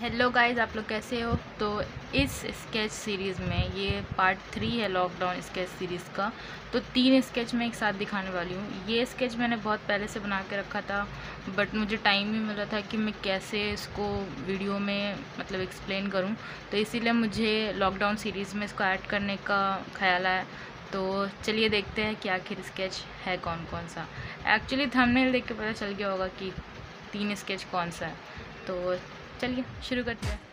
Hello guys आप लोग कैसे हो? तो इस स्केच सीरीज़ में, ये पार्ट थ्री है लॉकडाउन स्केच सीरीज़ का। तो तीन स्केच मैं एक साथ दिखाने वाली हूँ। ये स्केच मैंने बहुत पहले से बना के रखा था बट मुझे टाइम नहीं मिल रहा था कि मैं कैसे इसको वीडियो में मतलब एक्सप्लेन करूँ। तो इसीलिए मुझे लॉकडाउन सीरीज़ में इसको ऐड करने का ख्याल आया। तो चलिए देखते हैं कि आखिर स्केच है कौन कौन सा। एक्चुअली थंबनेल देख के पता चल गया होगा कि तीन स्केच कौन सा है। तो चलिए शुरू करते हैं।